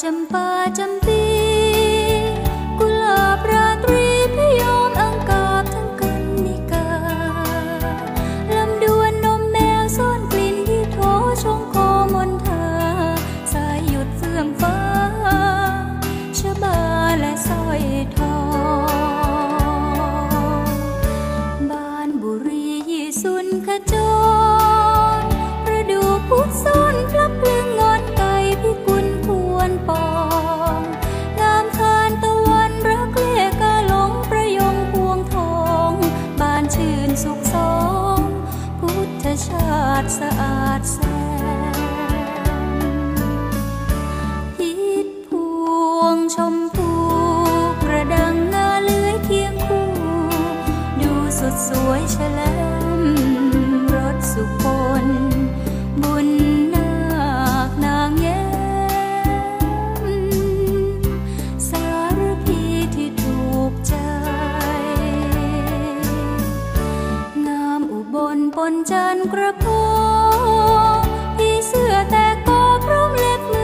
चम्पा चम्पी านชื่นสุขสมพุทธชาติสะอาดแสงพิษพวงชมพูกระดังงาเลื้อยเคียงคู่ ดูสดสวยเฉลิมรสสุขผลบุญ คนเจินกระโปงพี่เสื้อแต่ก็พร้อมเล็บมือ